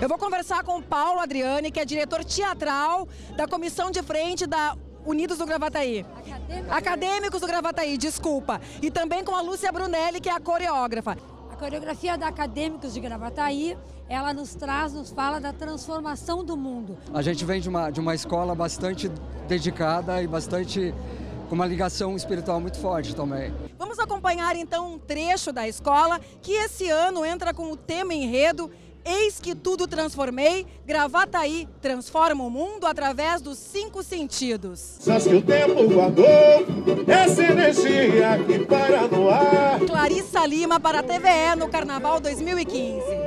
Eu vou conversar com o Paulo Adriane, que é diretor teatral da comissão de frente da Unidos do Gravataí. Acadêmicos. Acadêmicos do Gravataí, desculpa. E também com a Lúcia Brunelli, que é a coreógrafa. A coreografia da Acadêmicos de Gravataí, ela nos traz, nos fala da transformação do mundo. A gente vem de uma, de uma escola bastante dedicada e bastante com uma ligação espiritual muito forte também. Vamos acompanhar então um trecho da escola que esse ano entra com o tema enredo Eis que tudo transformei, Gravataí transforma o mundo através dos cinco sentidos. Só que o tempo guardou essa energia que para no ar. Clarissa Lima para a TVE no Carnaval 2015.